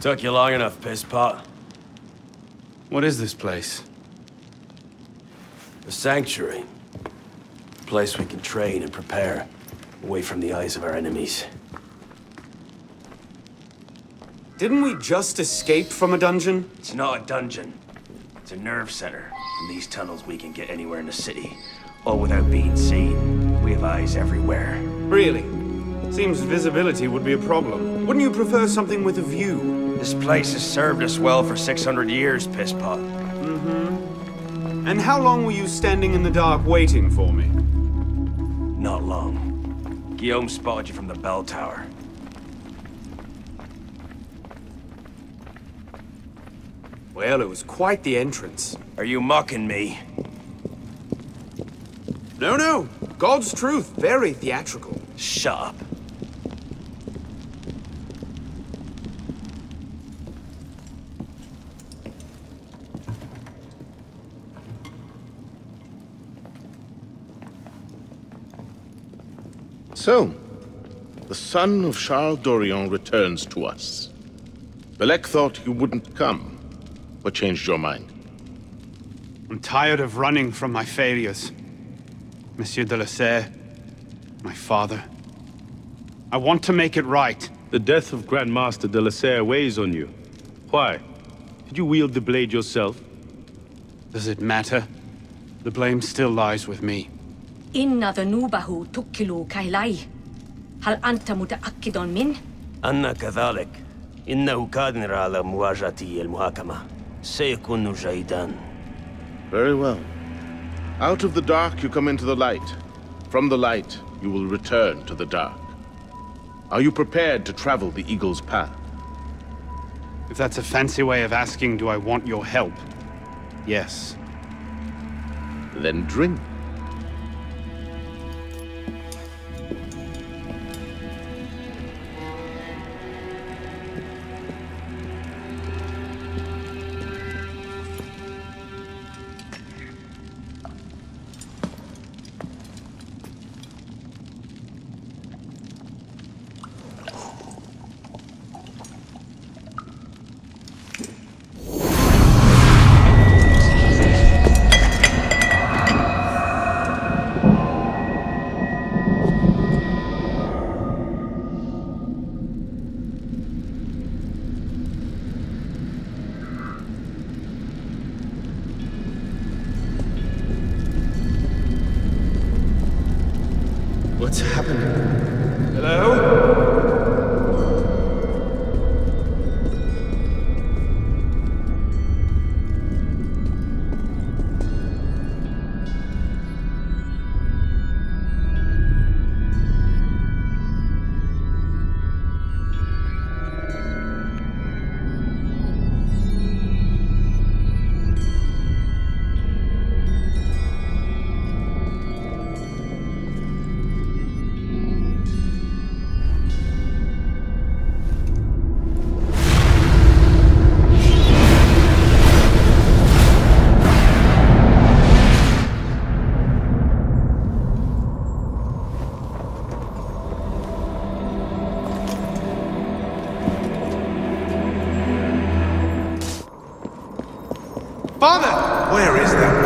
Took you long enough, pisspot. What is this place? A Sanctuary. A place we can train and prepare, away from the eyes of our enemies. Didn't we just escape from a dungeon? It's not a dungeon. It's a nerve center. In these tunnels, we can get anywhere in the city, all without being seen. We have eyes everywhere. Really? Seems visibility would be a problem. Wouldn't you prefer something with a view? This place has served us well for 600 years, pisspot. Mm-hmm. And how long were you standing in the dark waiting for me? Not long. Guillaume spotted you from the bell tower. Well, it was quite the entrance. Are you mocking me? No, no. God's truth. Very theatrical. Shut up. So, the son of Charles Dorian returns to us. Bellec thought you wouldn't come. What changed your mind? I'm tired of running from my failures. Monsieur de la Serre, my father. I want to make it right. The death of Grand Master de la Serre weighs on you. Why? Did you wield the blade yourself? Does it matter? The blame still lies with me. إن ذنوبه تكل كيلاي هل أنت متأكد من؟ أنا كذلك. إنه قادر على مواجهة المحاكمة. سيكون جيدا. Very well. Out of the dark you come into the light. From the light you will return to the dark. Are you prepared to travel the Eagle's path? If that's a fancy way of asking, do I want your help? Yes. Then drink. Father! Where is that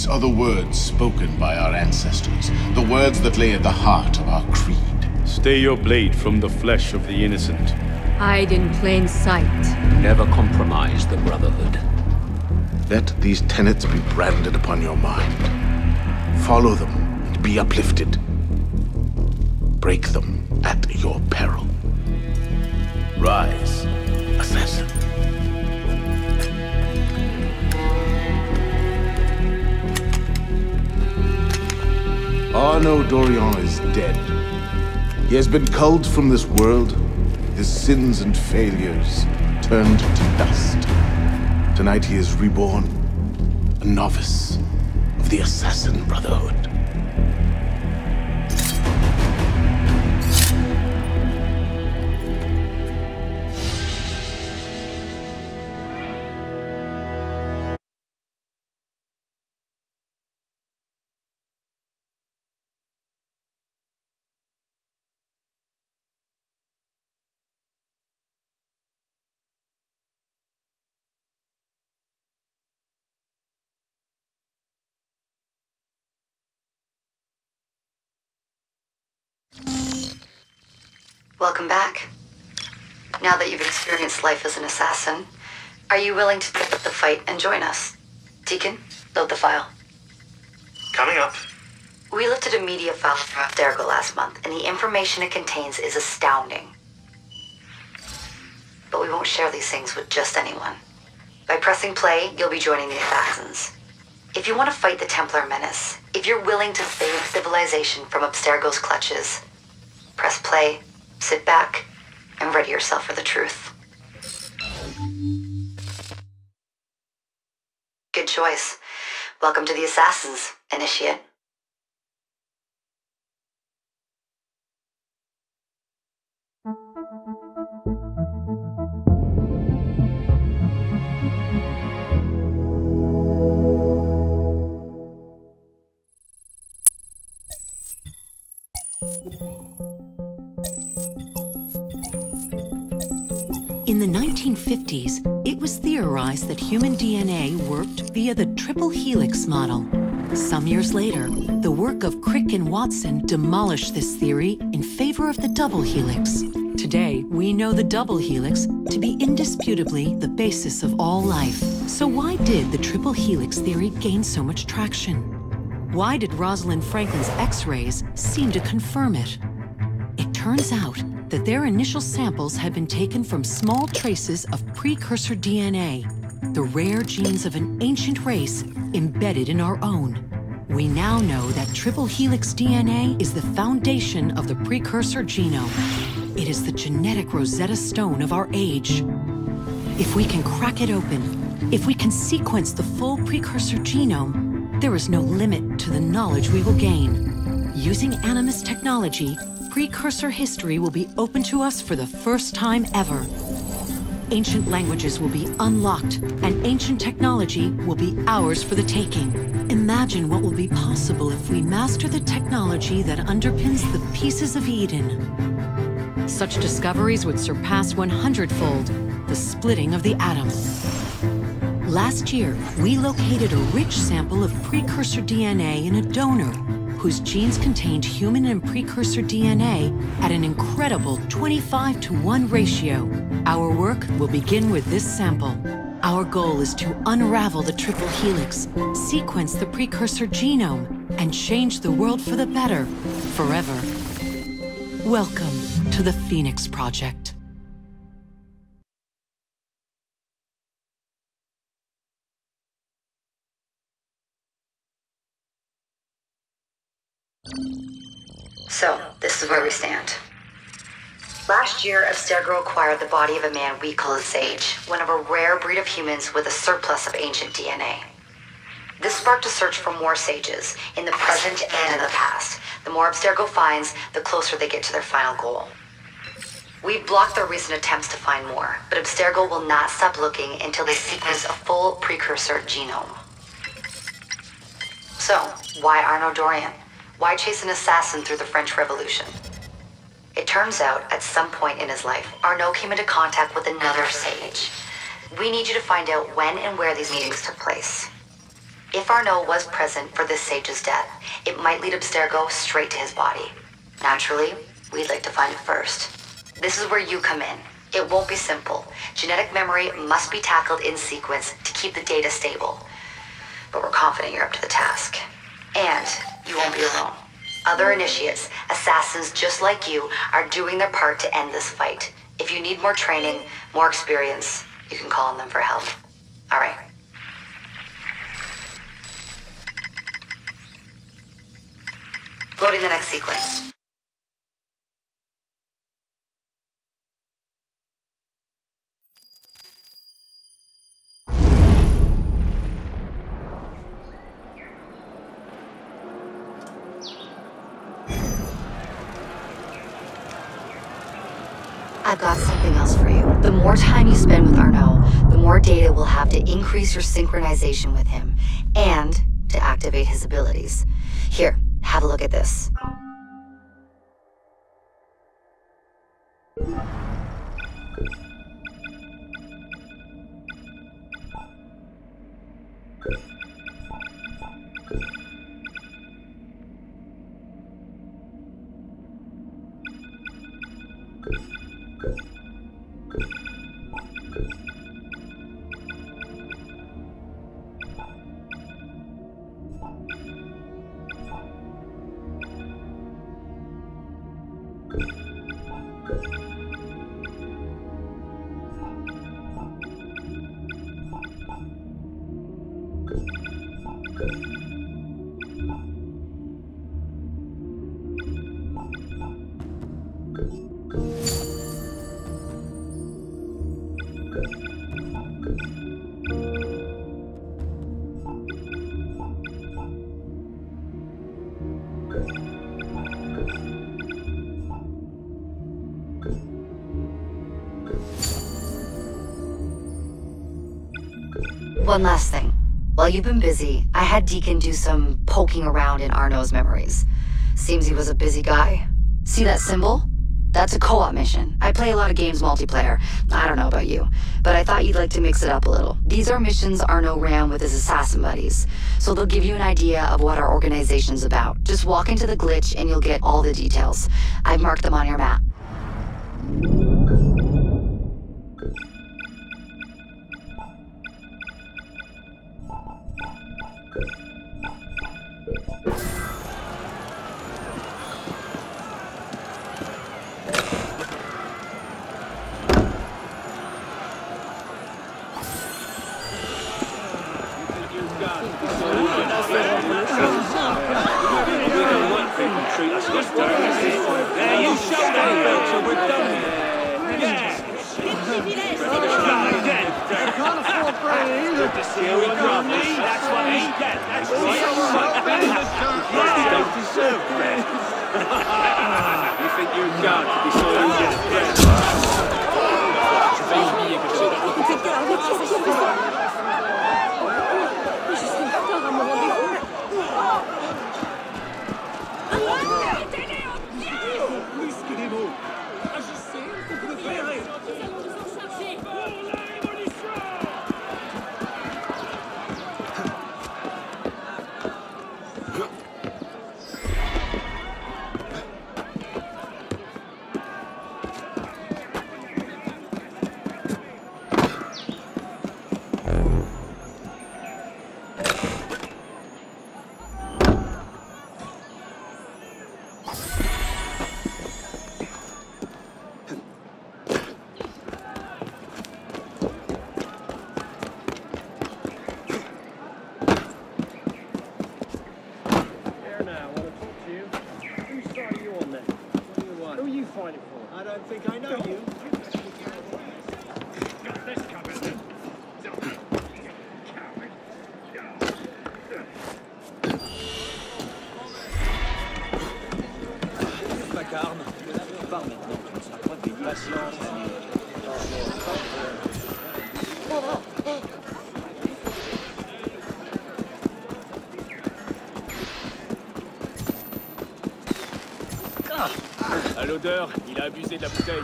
These are the words spoken by our ancestors, the words that lay at the heart of our creed. Stay your blade from the flesh of the innocent. Hide in plain sight. Never compromise the Brotherhood. Let these tenets be branded upon your mind. Follow them and be uplifted. Break them at your peril. Rise, assassin. Arno Dorian is dead. He has been culled from this world, his sins and failures turned to dust. Tonight he is reborn, a novice of the Assassin Brotherhood. Welcome back. Now that you've experienced life as an assassin, are you willing to pick up the fight and join us? Deacon, load the file. Coming up. We lifted a media file from Abstergo last month, and the information it contains is astounding. But we won't share these things with just anyone. By pressing play, you'll be joining the Assassins. If you want to fight the Templar menace, if you're willing to save civilization from Abstergo's clutches, press play, sit back, and ready yourself for the truth. Good choice. Welcome to the Assassins, Initiate. In the 1950s, it was theorized that human DNA worked via the triple helix model. Some years later, the work of Crick and Watson demolished this theory in favor of the double helix. Today, we know the double helix to be indisputably the basis of all life. So why did the triple helix theory gain so much traction? Why did Rosalind Franklin's X-rays seem to confirm it? It turns out that their initial samples had been taken from small traces of precursor DNA, the rare genes of an ancient race embedded in our own. We now know that triple helix DNA is the foundation of the precursor genome. It is the genetic Rosetta Stone of our age. If we can crack it open, if we can sequence the full precursor genome, there is no limit to the knowledge we will gain. Using Animus technology, precursor history will be open to us for the first time ever. Ancient languages will be unlocked, and ancient technology will be ours for the taking. Imagine what will be possible if we master the technology that underpins the pieces of Eden. Such discoveries would surpass 100-fold the splitting of the atom. Last year, we located a rich sample of precursor DNA in a donor whose genes contained human and precursor DNA at an incredible 25 to 1 ratio. Our work will begin with this sample. Our goal is to unravel the triple helix, sequence the precursor genome, and change the world for the better, forever. Welcome to the Phoenix Project. Where we stand. Last year, Abstergo acquired the body of a man we call a Sage, one of a rare breed of humans with a surplus of ancient DNA. This sparked a search for more sages, in the present and in the past. The more Abstergo finds, the closer they get to their final goal. We've blocked their recent attempts to find more, but Abstergo will not stop looking until they sequence a full precursor genome. So, why Arno Dorian? Why chase an assassin through the French Revolution? It turns out, at some point in his life, Arno came into contact with another sage. We need you to find out when and where these meetings took place. If Arno was present for this sage's death, it might lead Abstergo straight to his body. Naturally, we'd like to find it first. This is where you come in. It won't be simple. Genetic memory must be tackled in sequence to keep the data stable. But we're confident you're up to the task. And you won't be alone. Other initiates, assassins just like you, are doing their part to end this fight. If you need more training, more experience, you can call on them for help. All right. Loading the next sequence. Increase your synchronization with him, and to activate his abilities. Here, have a look at this. One last thing. While you've been busy, I had Deacon do some poking around in Arno's memories. Seems he was a busy guy. See that symbol? That's a co-op mission. I play a lot of games multiplayer. I don't know about you, but I thought you'd like to mix it up a little. These are missions Arno ran with his assassin buddies, so they'll give you an idea of what our organization's about. Just walk into the glitch and you'll get all the details. I've marked them on your map. À l'odeur, il a abusé de la bouteille.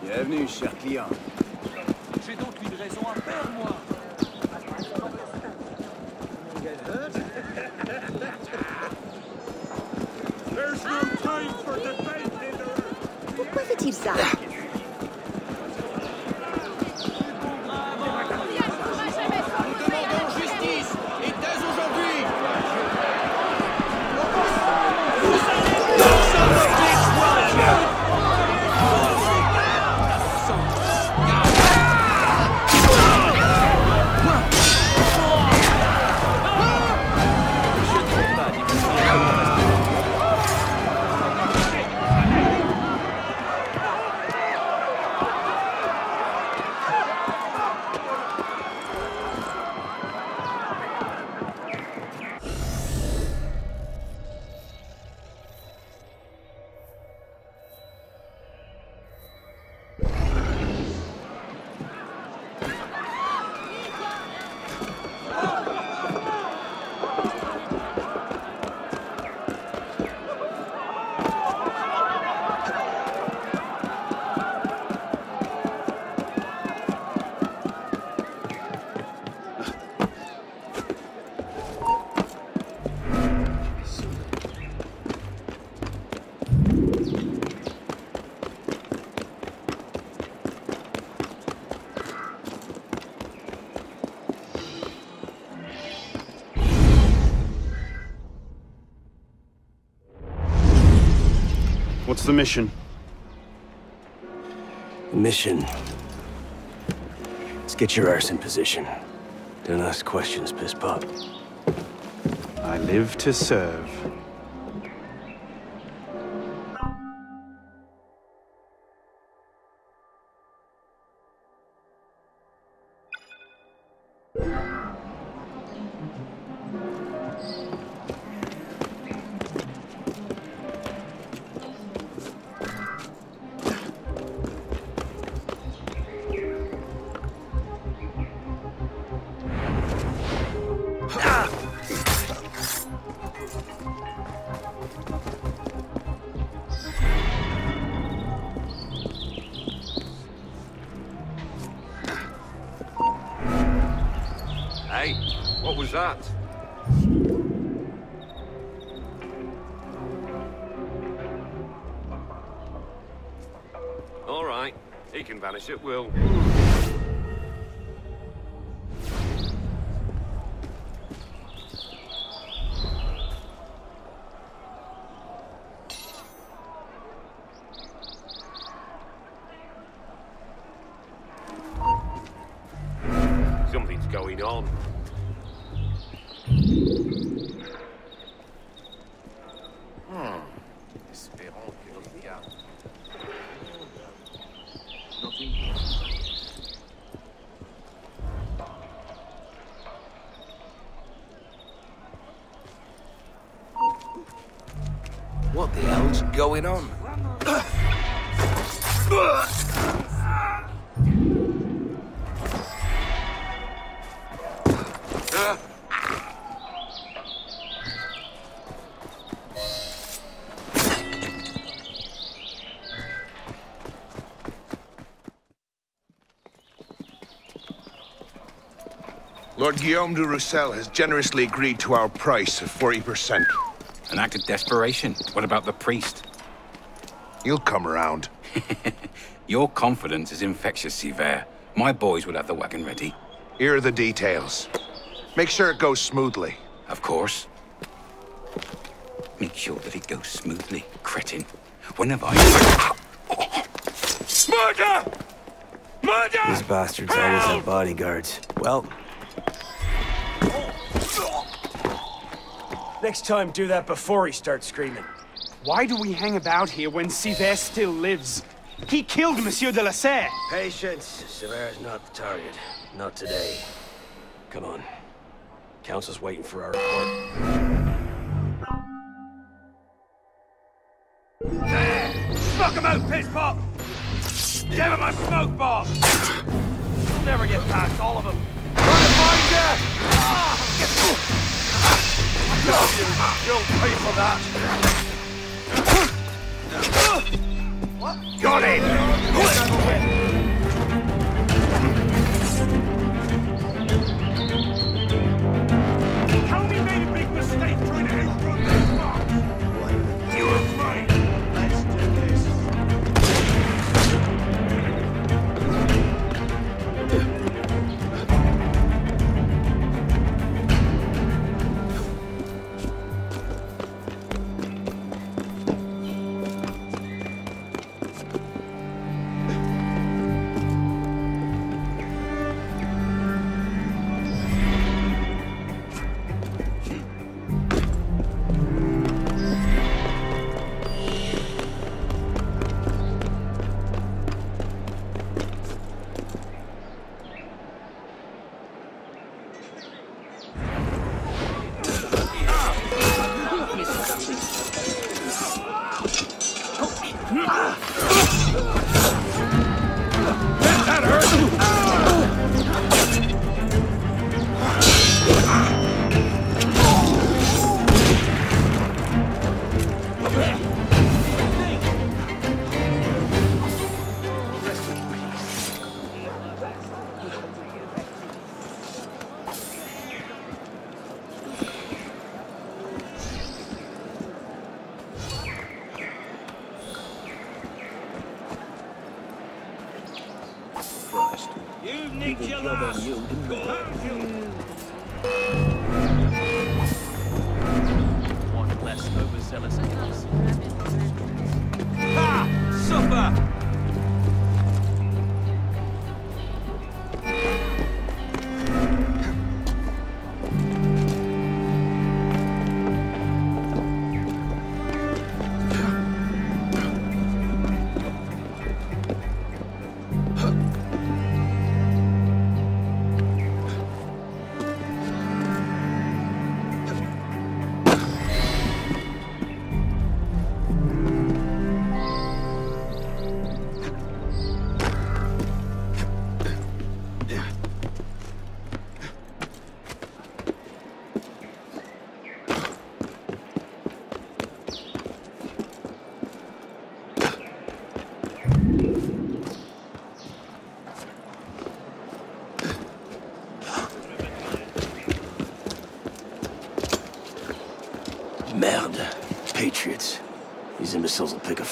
Bienvenue, cher client. J'ai donc une raison à faire, moi There's no time for debate, Leader. Pourquoi fait-il ça? What's the mission? The Mission. Let's get your arse in position. Don't ask questions, pisspot. I live to serve. Hmm. What the hell's going on? Lord Guillaume de Roussel has generously agreed to our price of 40%. An act of desperation. What about the priest? He'll come around. Your confidence is infectious, Sivert. My boys will have the wagon ready. Here are the details. Make sure it goes smoothly. Of course. Make sure that it goes smoothly, cretin. Whenever I... Murder! Murder! These bastards always have bodyguards. Well... Next time, do that before he starts screaming. Why do we hang about here when Sivert still lives? He killed Monsieur de la Serre! Patience. Sivert is not the target. Not today. Come on. Council's waiting for our report. Smoke him out, pisspot! Give him a smoke bomb! You'll never get past all of them. Trying to find you! Ah, you'll pay for that. Got it!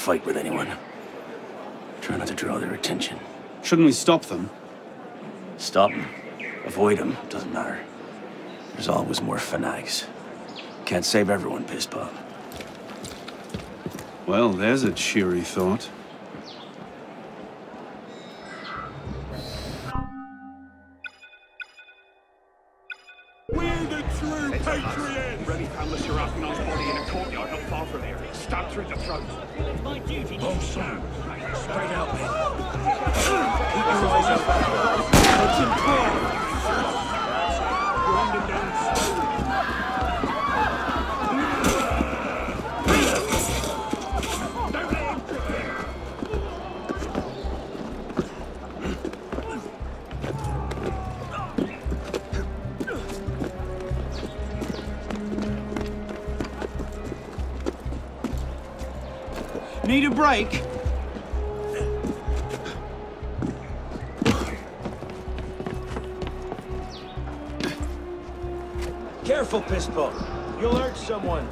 Fight with anyone. Try not to draw their attention. Shouldn't we stop them? Stop them. Avoid them. Doesn't matter. There's always more fanatics. Can't save everyone, pisspot. Well, there's a cheery thought. Break? Careful, Pispo. You'll hurt someone.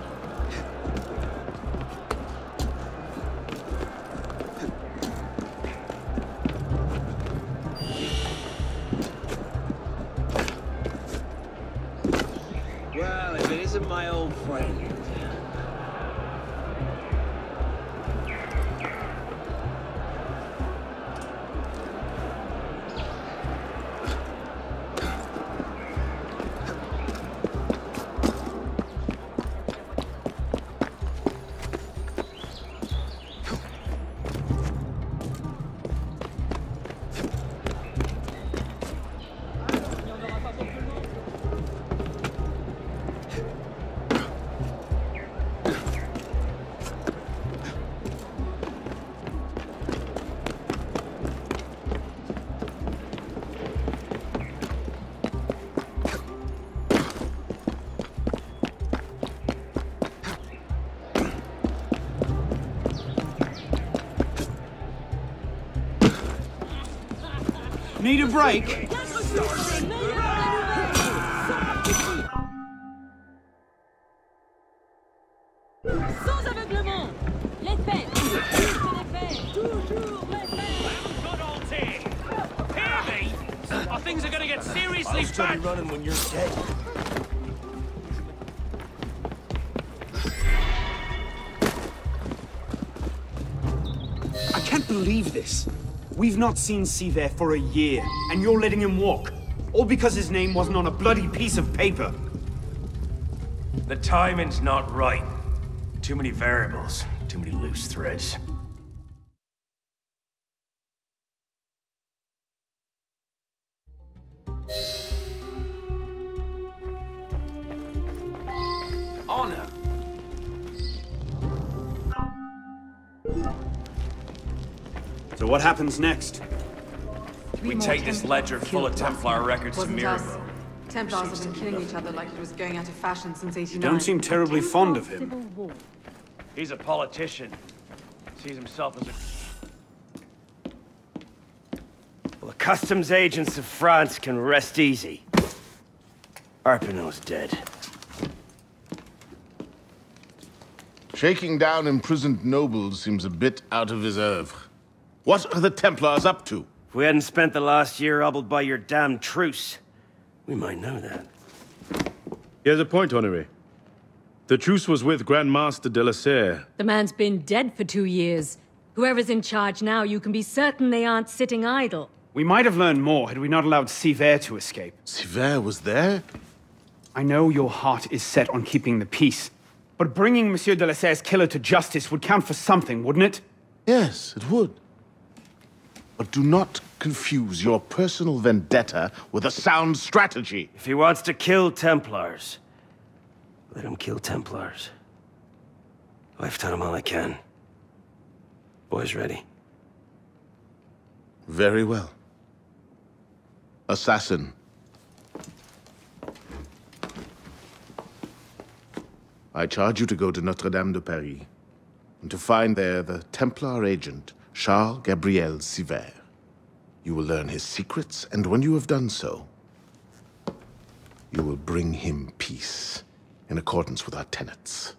Need a break? Sans aveuglement Les faits les faits Toujours les faits Good old thing. Hear me? Or things are gonna get seriously I'll still be bad. running when you're dead. I can't believe this. We've not seen Sivert for a year, and you're letting him walk. All because his name wasn't on a bloody piece of paper. The timing's not right. Too many variables, too many loose threads. Happens next? We take this ledger full of Templar records to Wasn't us. Mirabeau. Templars have been killing each other like it was going out of fashion since 89. You don't seem terribly fond of him. He's a politician. Sees himself as a... Well, the customs agents of France can rest easy. Arpinot's dead. Shaking down imprisoned nobles seems a bit out of his oeuvre. What are the Templars up to? If we hadn't spent the last year hobbled by your damn truce, we might know that. He has a point, Honoré. The truce was with Grand Master de la Serre. The man's been dead for two years. Whoever's in charge now, you can be certain they aren't sitting idle. We might have learned more had we not allowed Sivert to escape. Sivert was there? I know your heart is set on keeping the peace, but bringing Monsieur de la Serre's killer to justice would count for something, wouldn't it? Yes, it would. But do not confuse your personal vendetta with a sound strategy. If he wants to kill Templars, let him kill Templars. I've done him all I can. Boys ready? Very well. Assassin. I charge you to go to Notre-Dame de Paris, and to find there the Templar agent, Charles Gabriel Sivert. You will learn his secrets, and when you have done so, you will bring him peace, in accordance with our tenets.